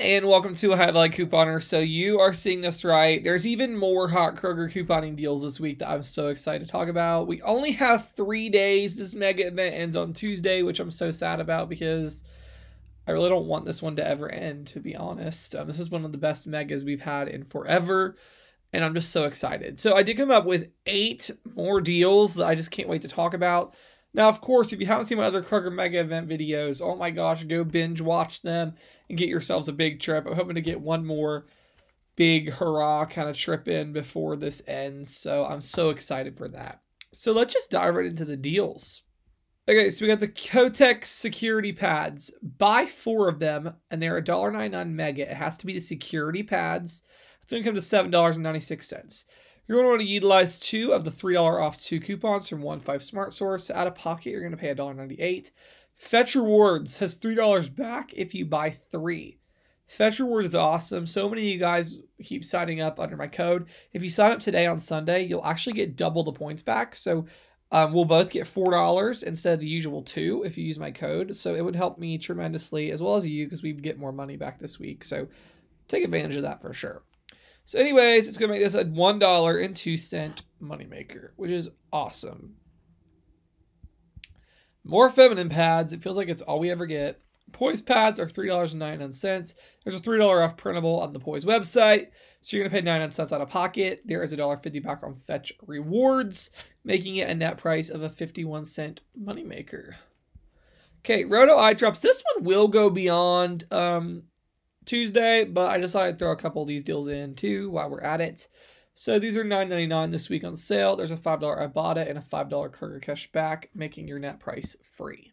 and welcome to Ohio Valley Couponer. So you are seeing this right. There's even more hot Kroger couponing deals this week that I'm so excited to talk about. We only have three days. This mega event ends on Tuesday, which I'm so sad about because I really don't want this one to ever end, to be honest. Um, this is one of the best megas we've had in forever, and I'm just so excited. So I did come up with eight more deals that I just can't wait to talk about. Now, of course, if you haven't seen my other Kroger Mega Event videos, oh my gosh, go binge watch them and get yourselves a big trip. I'm hoping to get one more big hurrah kind of trip in before this ends. So I'm so excited for that. So let's just dive right into the deals. Okay, so we got the Kotex security pads. Buy four of them, and they're $1.99 mega. It has to be the security pads. It's going to come to $7.96. You're going to want to utilize two of the $3 off two coupons from One Five Smart Source. Out of pocket, you're going to pay $1.98. Fetch Rewards has $3 back if you buy three. Fetch Rewards is awesome. So many of you guys keep signing up under my code. If you sign up today on Sunday, you'll actually get double the points back. So um, we'll both get $4 instead of the usual two if you use my code. So it would help me tremendously as well as you because we get more money back this week. So take advantage of that for sure. So anyways, it's going to make this a $1 and 2 cent moneymaker, which is awesome. More feminine pads. It feels like it's all we ever get. Poise pads are $3.99. There's a $3 off printable on the Poise website. So you're to pay 99 cents out of pocket. There is a $1.50 back on Fetch Rewards, making it a net price of a 51 cent moneymaker. Okay, Rohto Eye Drops. This one will go beyond um, Tuesday, but I decided to throw a couple of these deals in too while we're at it. So these are $9.99 this week on sale. There's a $5 Ibotta and a $5 Kroger cash back, making your net price free.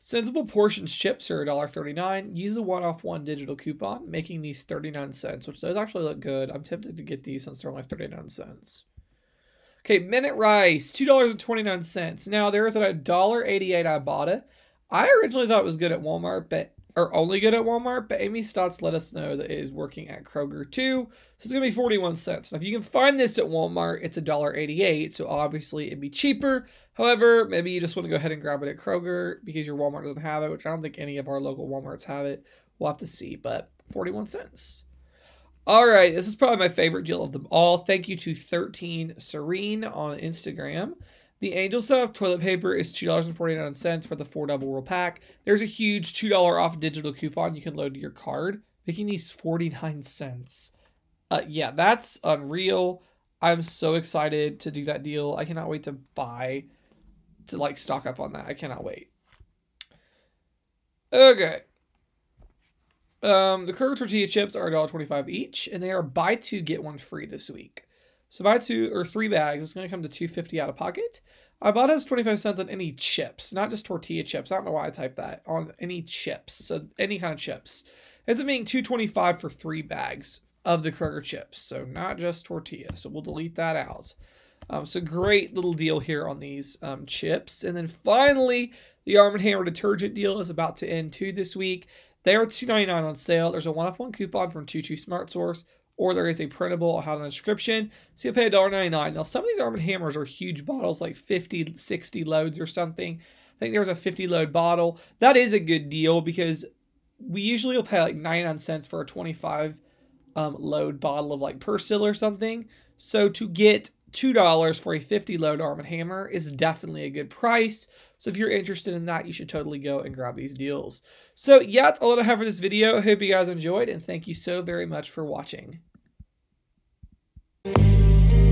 Sensible Portions chips are $1.39. Use the one off one digital coupon, making these 39 cents, which does actually look good. I'm tempted to get these since they're only 39 cents. Okay, Minute Rice, $2.29. Now there is a $1.88 Ibotta. I originally thought it was good at Walmart, but are only good at Walmart, but Amy Stotts let us know that it is working at Kroger too. So it's gonna be 41 cents. Now if you can find this at Walmart, it's $1.88, so obviously it'd be cheaper. However, maybe you just want to go ahead and grab it at Kroger because your Walmart doesn't have it, which I don't think any of our local Walmarts have it. We'll have to see, but 41 cents. All right, this is probably my favorite deal of them all. Thank you to 13 Serene on Instagram. The Angel Soft toilet paper is $2.49 for the four double roll pack. There's a huge $2 off digital coupon you can load to your card, making these 49 cents. Uh, yeah, that's unreal. I'm so excited to do that deal. I cannot wait to buy, to like stock up on that. I cannot wait. Okay. Um, the Kroger tortilla chips are $1.25 each, and they are buy two, get one free this week. So buy two or three bags, it's going to come to 250 out of pocket. Ibotta has 25 cents on any chips, not just tortilla chips. I don't know why I typed that. On any chips, so any kind of chips. Ends up being 225 for three bags of the Kroger chips, so not just tortilla. So we'll delete that out. Um, so great little deal here on these um, chips. And then finally, the Arm & Hammer detergent deal is about to end too this week. They are $2.99 on sale. There's a one-off-one coupon from 22 Smart Source or there is a printable I'll have in the description. So you'll pay $1.99. Now, some of these Arm & Hammers are huge bottles, like 50, 60 loads or something. I think there's a 50 load bottle. That is a good deal because we usually will pay like 99 cents for a 25 um, load bottle of like Persil or something. So to get $2 for a 50 load Arm & Hammer is definitely a good price. So if you're interested in that, you should totally go and grab these deals. So yeah, that's all I have for this video. I hope you guys enjoyed and thank you so very much for watching. Thank you.